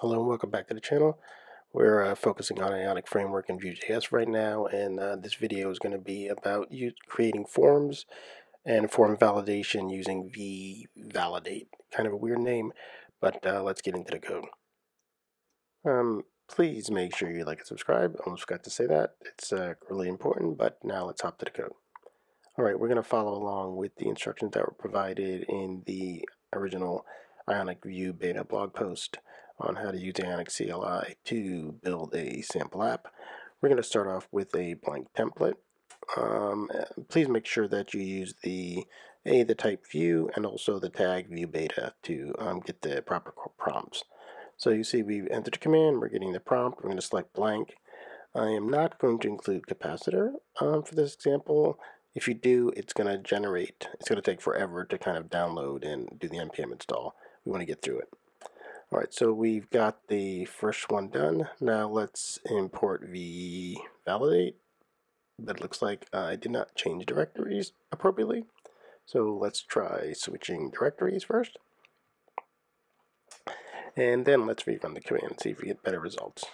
Hello and welcome back to the channel. We're uh, focusing on Ionic Framework in Vue.js right now, and uh, this video is going to be about you creating forms and form validation using VeeValidate. Kind of a weird name, but uh, let's get into the code. Um, please make sure you like and subscribe. Almost forgot to say that. It's uh, really important, but now let's hop to the code. All right, we're going to follow along with the instructions that were provided in the original Ionic Vue beta blog post on how to use Ionic CLI to build a sample app. We're going to start off with a blank template. Um, please make sure that you use the a the type vue and also the tag vue beta to um, get the proper prompts. So you see we've entered the command, we're getting the prompt, we're going to select blank. I am not going to include capacitor um, for this example. If you do, it's going to generate, it's going to take forever to kind of download and do the npm install. We want to get through it. All right, so we've got the first one done. Now let's import v validate. It looks like I did not change directories appropriately. So let's try switching directories first. And then let's rerun the command and see if we get better results.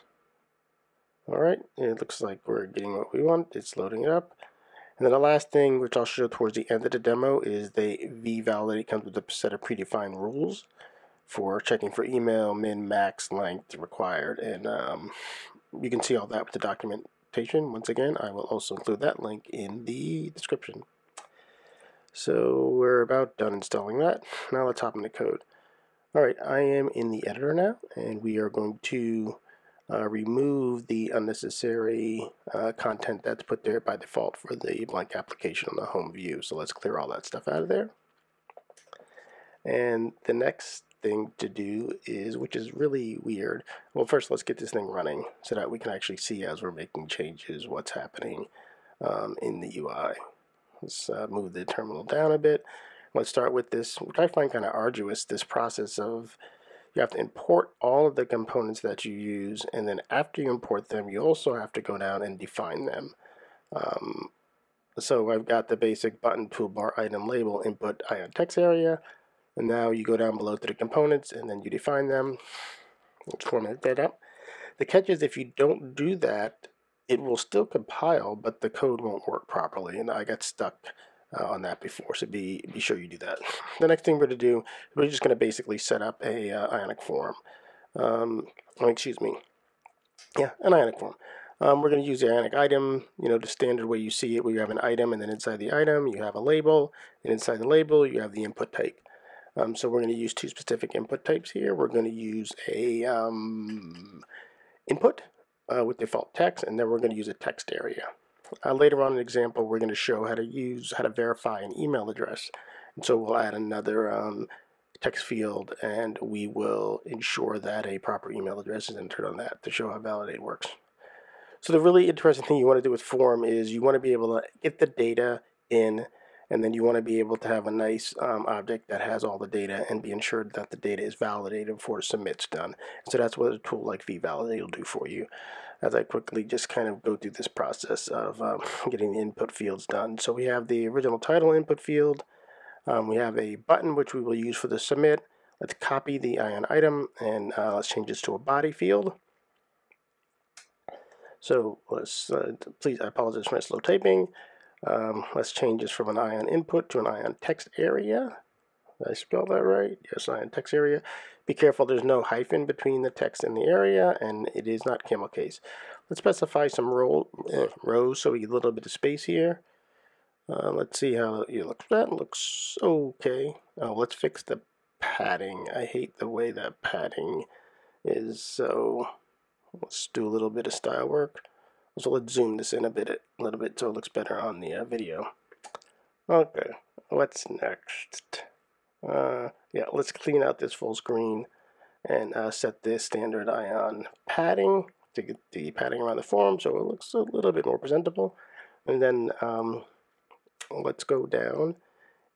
All right, it looks like we're getting what we want. It's loading it up. And then the last thing, which I'll show towards the end of the demo, is the VeeValidate comes with a set of predefined rules for checking for email, min, max, length required. And um, you can see all that with the documentation. Once again, I will also include that link in the description. So we're about done installing that. Now let's hop into code. Alright, I am in the editor now, and we are going to uh, remove the unnecessary uh, content that's put there by default for the blank application on the home view. So let's clear all that stuff out of there. And the next thing to do is, which is really weird. Well, first let's get this thing running so that we can actually see as we're making changes what's happening um, in the UI. Let's uh, move the terminal down a bit. Let's start with this, which I find kind of arduous, this process of you have to import all of the components that you use, and then after you import them, you also have to go down and define them. Um, so I've got the basic button, toolbar, item, label, input, ion text area. And now you go down below to the components and then you define them. Let's format that up. The catch is if you don't do that, it will still compile, but the code won't work properly. And I got stuck uh, on that before, so be, be sure you do that. The next thing we're going to do, we're just going to basically set up a uh, ionic form. Um, oh, excuse me. Yeah, an ionic form. Um, we're going to use the ionic item, you know, the standard way you see it, where you have an item, and then inside the item you have a label, and inside the label you have the input type. Um, so we're going to use two specific input types here. We're going to use a um, input uh, with default text, and then we're going to use a text area. Uh, later on in the example, we're going to show how to use, how to verify an email address. And so we'll add another um, text field, and we will ensure that a proper email address is entered on that to show how validate works. So the really interesting thing you want to do with form is you want to be able to get the data in and then you want to be able to have a nice um, object that has all the data and be ensured that the data is validated before submit's done. So that's what a tool like VeeValidate will do for you. As I quickly just kind of go through this process of um, getting the input fields done. So we have the original title input field. Um, we have a button which we will use for the submit. Let's copy the ion item and uh, let's change this to a body field. So let's, uh, please, I apologize for my slow typing. Um, let's change this from an ion input to an ion text area. Did I spell that right? Yes, ion text area. Be careful, there's no hyphen between the text and the area, and it is not camel case. Let's specify some row, eh, rows so we get a little bit of space here. Uh, let's see how it looks. That looks okay. Oh, let's fix the padding. I hate the way that padding is, so let's do a little bit of style work. So let's zoom this in a bit, a little bit so it looks better on the uh, video. Okay, what's next? Uh, yeah, let's clean out this full screen and uh, set this standard ion padding to get the padding around the form so it looks a little bit more presentable. And then um, let's go down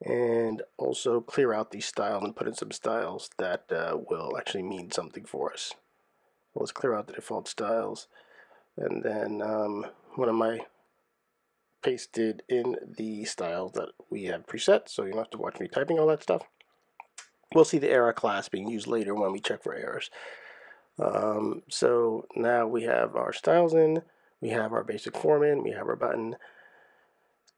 and also clear out these styles and put in some styles that uh, will actually mean something for us. let's clear out the default styles and then um, one of my pasted in the styles that we have preset so you don't have to watch me typing all that stuff we'll see the error class being used later when we check for errors Um, so now we have our styles in, we have our basic form in, we have our button.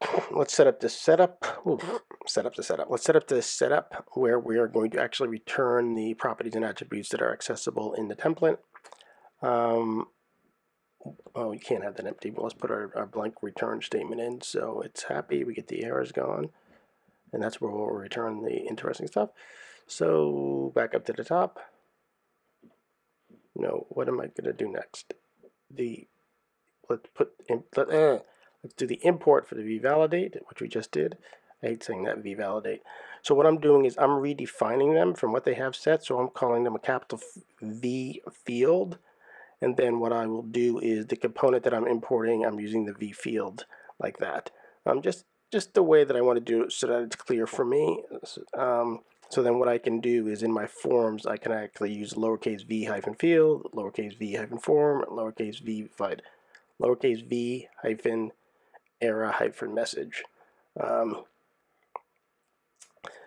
Let's set up the setup. Ooh, set up the setup. Let's set up the setup where we are going to actually return the properties and attributes that are accessible in the template. Um, oh, you can't have that empty. Well, let's put our, our blank return statement in. So it's happy. We get the errors gone. And that's where we'll return the interesting stuff. So back up to the top. No, what am I going to do next? The let's put in, let, uh, let's do the import for the VeeValidate, which we just did. I hate saying that VeeValidate. So what I'm doing is I'm redefining them from what they have set. So I'm calling them a capital V field. And then what I will do is the component that I'm importing, I'm using the V field like that. Um, just just the way that I want to do it so that it's clear for me. Um, so then what I can do is in my forms, I can actually use lowercase v hyphen field, lowercase v hyphen form, lowercase v lowercase v hyphen error hyphen message. Um,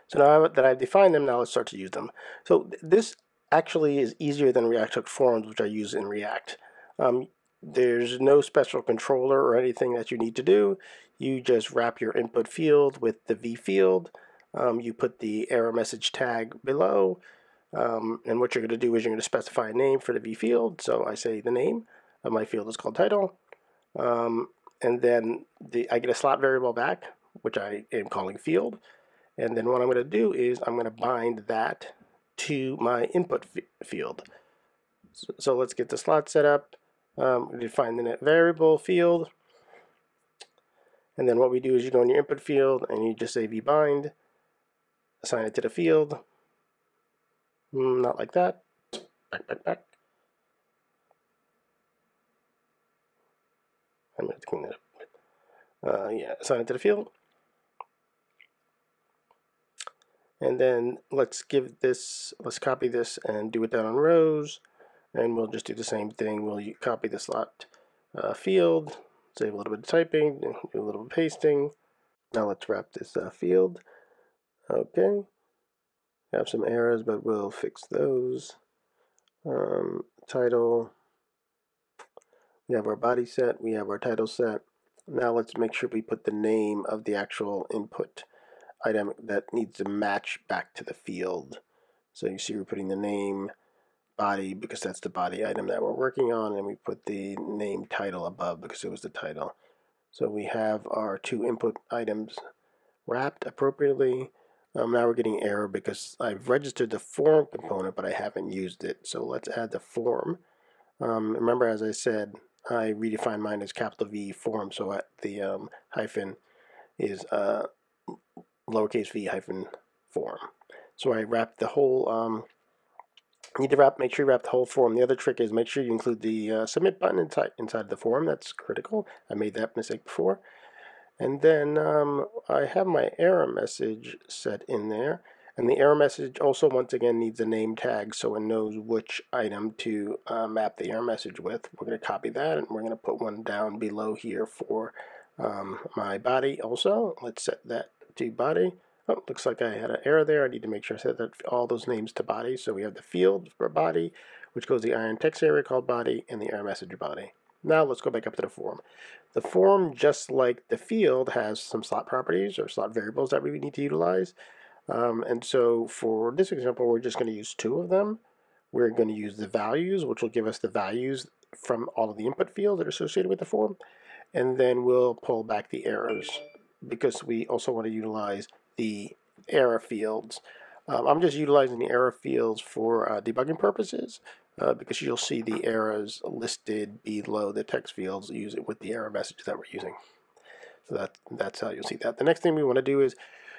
so now that I've defined them, now let's start to use them. So this actually is easier than React Hook Forms, which I use in React. Um, there's no special controller or anything that you need to do. You just wrap your input field with the v field, um, you put the error message tag below. Um, and what you're going to do is you're going to specify a name for the v field. So I say the name of my field is called title. Um, and then the, I get a slot variable back, which I am calling field. And then what I'm going to do is I'm going to bind that to my input field. So, so, let's get the slot set up. Um, define the net variable field. And then what we do is you go in your input field and you just say vbind assign it to the field. Mm, not like that. Back, back, back. I'm going to clean that up. Uh, yeah, assign it to the field. And then let's give this, let's copy this and do it down on rows. And we'll just do the same thing. We'll copy the slot uh, field, save a little bit of typing, do a little pasting. Now let's wrap this uh, field. Okay. Have some errors, but we'll fix those. Um, title. We have our body set. We have our title set. Now let's make sure we put the name of the actual input item that needs to match back to the field. So you see we're putting the name body because that's the body item that we're working on and we put the name title above because it was the title. So we have our two input items wrapped appropriately um, now we're getting error because I've registered the form component, but I haven't used it. So let's add the form. Um, remember, as I said, I redefined mine as capital V form, so the um, hyphen is uh, lowercase v hyphen form. So I wrap the whole, um, need to wrap, make sure you wrap the whole form. The other trick is make sure you include the uh, submit button inside, inside the form. That's critical. I made that mistake before. And then um, I have my error message set in there. And the error message also, once again, needs a name tag so it knows which item to uh, map the error message with. We're going to copy that and we're going to put one down below here for um, my body also. Let's set that to body. Oh, looks like I had an error there. I need to make sure I set that all those names to body. So we have the field for body, which goes the ion text area called body, and the error message body. Now let's go back up to the form. The form, just like the field, has some slot properties or slot variables that we need to utilize. Um, and so for this example, we're just going to use two of them. We're going to use the values, which will give us the values from all of the input fields that are associated with the form. And then we'll pull back the errors because we also want to utilize the error fields. Um, I'm just utilizing the error fields for uh, debugging purposes uh, because you'll see the errors listed below the text fields use it with the error message that we're using. So that, that's how you'll see that. The next thing we want to do is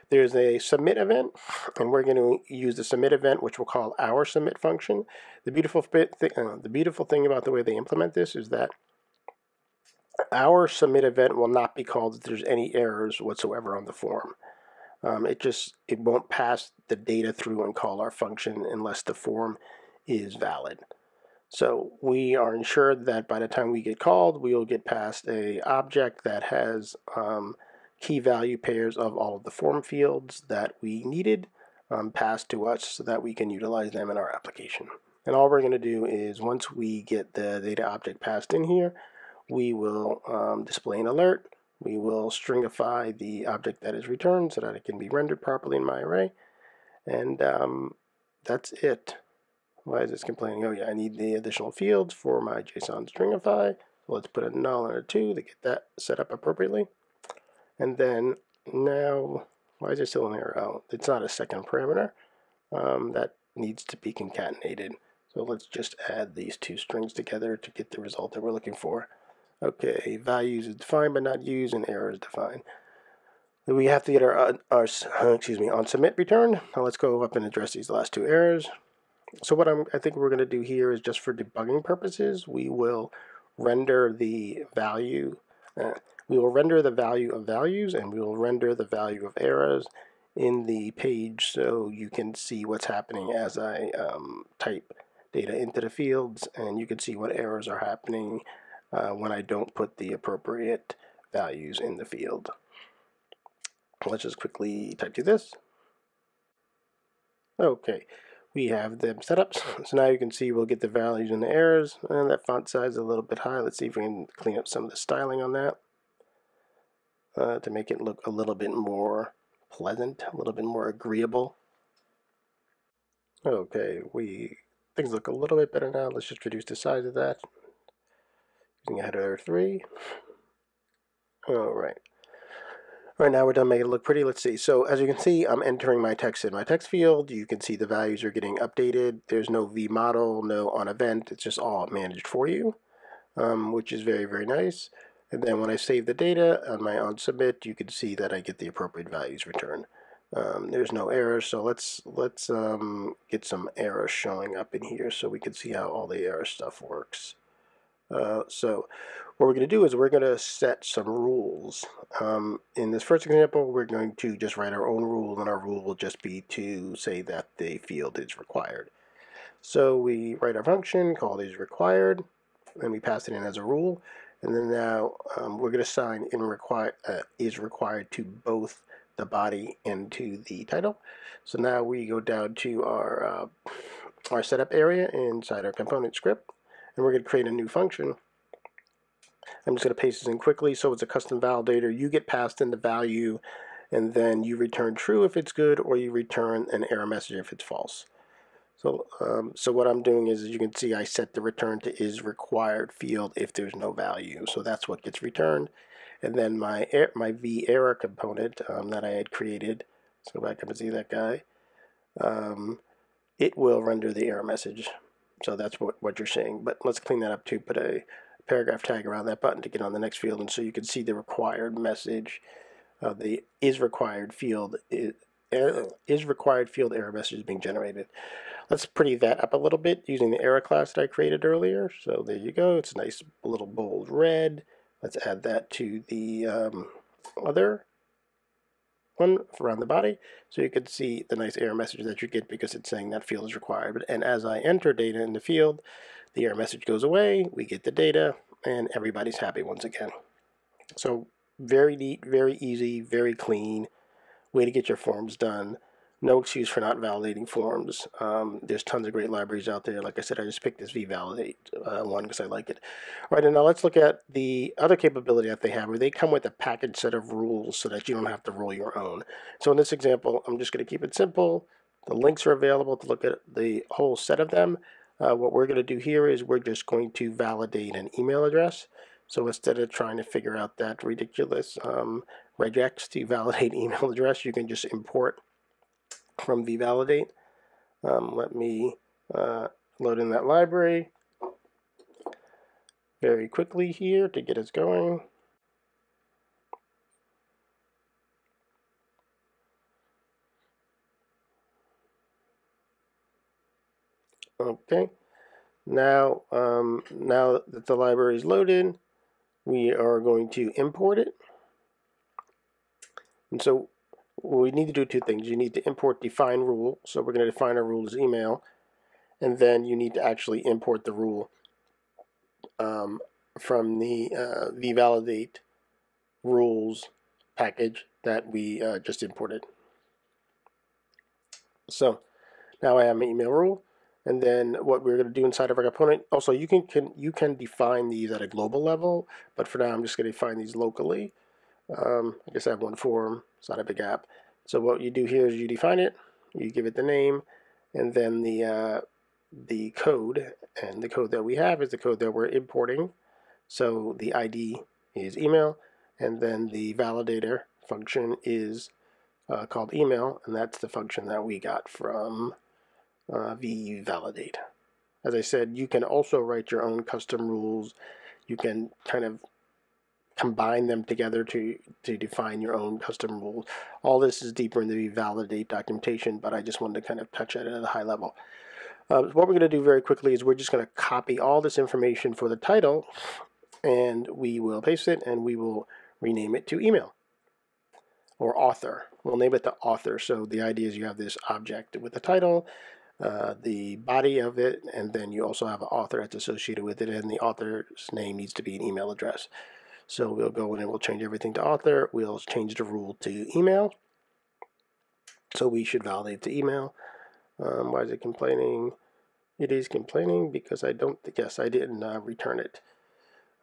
there's a submit event, and we're going to use the submit event, which we'll call our submit function. The beautiful, th uh, the beautiful thing about the way they implement this is that our submit event will not be called if there's any errors whatsoever on the form. Um, it just it won't pass the data through and call our function unless the form is valid. So we are ensured that by the time we get called, we will get past a object that has um, key value pairs of all of the form fields that we needed um, passed to us so that we can utilize them in our application. And all we're going to do is once we get the data object passed in here, we will um, display an alert. We will stringify the object that is returned so that it can be rendered properly in my array. And um, that's it. Why is this complaining? Oh yeah, I need the additional fields for my JSON stringify. So let's put a null and a 2 to get that set up appropriately. And then now, why is there still an error? Oh, it's not a second parameter. Um, that needs to be concatenated. So let's just add these two strings together to get the result that we're looking for. Okay, values is defined but not used, and error is defined. Then we have to get our, uh, our excuse me, on submit return. Now let's go up and address these last two errors. So what I'm, I think we're going to do here is just for debugging purposes, we will render the value, uh, we will render the value of values and we will render the value of errors in the page so you can see what's happening as I um, type data into the fields and you can see what errors are happening uh, when I don't put the appropriate values in the field. Let's just quickly type to this. Okay, we have them set up. So now you can see we'll get the values and the errors. And that font size is a little bit high. Let's see if we can clean up some of the styling on that uh, to make it look a little bit more pleasant, a little bit more agreeable. Okay, we things look a little bit better now. Let's just reduce the size of that. Using a header 3. Alright. Right now we're done making it look pretty. Let's see. So as you can see, I'm entering my text in my text field. You can see the values are getting updated. There's no V model, no on event. It's just all managed for you, um, which is very, very nice. And then when I save the data on my on submit, you can see that I get the appropriate values returned. Um, there's no errors, so let's let's um, get some errors showing up in here so we can see how all the error stuff works. Uh, so what we're going to do is we're going to set some rules. Um, in this first example, we're going to just write our own rule, and our rule will just be to say that the field is required. So we write our function called is required, and we pass it in as a rule. And then now um, we're going to assign in require uh, is required to both the body and to the title. So now we go down to our uh, our setup area inside our component script, and we're going to create a new function. I'm just going to paste this in quickly so it's a custom validator. You get passed in the value and then you return true if it's good or you return an error message if it's false. So, um, so what I'm doing is, as you can see, I set the return to is required field if there's no value. So that's what gets returned. And then my er my v error component um, that I had created, let's go back up and see that guy, um, it will render the error message. So that's what, what you're seeing. But let's clean that up too. Put a paragraph tag around that button to get on the next field. And so you can see the required message. Uh, the is required field is, er, is required field error message being generated. Let's pretty that up a little bit using the error class that I created earlier. So there you go. It's a nice little bold red. Let's add that to the um, other one around the body so you can see the nice error message that you get because it's saying that field is required. And as I enter data in the field, the error message goes away, we get the data, and everybody's happy once again. So very neat, very easy, very clean way to get your forms done no excuse for not validating forms. Um, there's tons of great libraries out there. Like I said, I just picked this VeeValidate uh, one because I like it. All right, and now let's look at the other capability that they have where they come with a packaged set of rules so that you don't have to roll your own. So in this example, I'm just going to keep it simple. The links are available to look at the whole set of them. Uh, what we're going to do here is we're just going to validate an email address. So instead of trying to figure out that ridiculous um, regex to validate email address, you can just import from VeeValidate. Um, let me uh, load in that library very quickly here to get us going. Okay, now um, now that the library is loaded, we are going to import it. And so we need to do two things. You need to import define rule. So we're going to define our rule as email. And then you need to actually import the rule um, from the uh, VeeValidate rules package that we uh, just imported. So now I have my email rule. And then what we're going to do inside of our component, also you can, can you can define these at a global level, but for now I'm just going to define these locally. Um, I guess I have one form, it's not a big app. So what you do here is you define it, you give it the name, and then the uh, the code, and the code that we have is the code that we're importing. So the ID is email, and then the validator function is uh, called email, and that's the function that we got from uh, validate. As I said, you can also write your own custom rules. You can kind of combine them together to, to define your own custom rules. All this is deeper in the validate documentation, but I just wanted to kind of touch at it at a high level. Uh, what we're going to do very quickly is we're just going to copy all this information for the title, and we will paste it, and we will rename it to email or author. We'll name it the author. So the idea is you have this object with the title, uh, the body of it, and then you also have an author that's associated with it, and the author's name needs to be an email address. So we'll go in and we'll change everything to author. We'll change the rule to email. So we should validate the email. Um, why is it complaining? It is complaining because I don't, yes, I didn't uh, return it.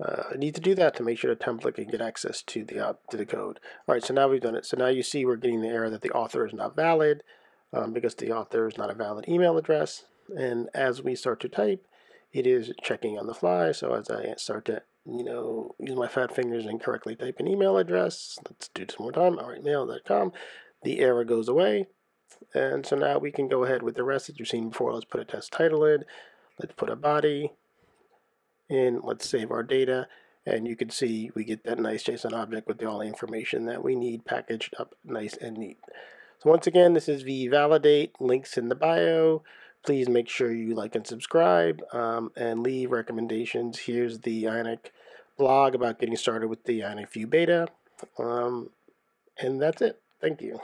Uh, I need to do that to make sure the template can get access to the uh, to the code. All right, so now we've done it. So now you see we're getting the error that the author is not valid um, because the author is not a valid email address. And as we start to type, it is checking on the fly. So as I start to you know, use my fat fingers and correctly type an email address. Let's do this more time, alrightmail.com. The error goes away. And so now we can go ahead with the rest that you've seen before. Let's put a test title in. Let's put a body in. Let's save our data. And you can see we get that nice JSON object with all the information that we need packaged up nice and neat. So once again, this is VeeValidate, links in the bio please make sure you like and subscribe um, and leave recommendations. Here's the Ionic blog about getting started with the Ionic Vue Beta. Um, and that's it. Thank you.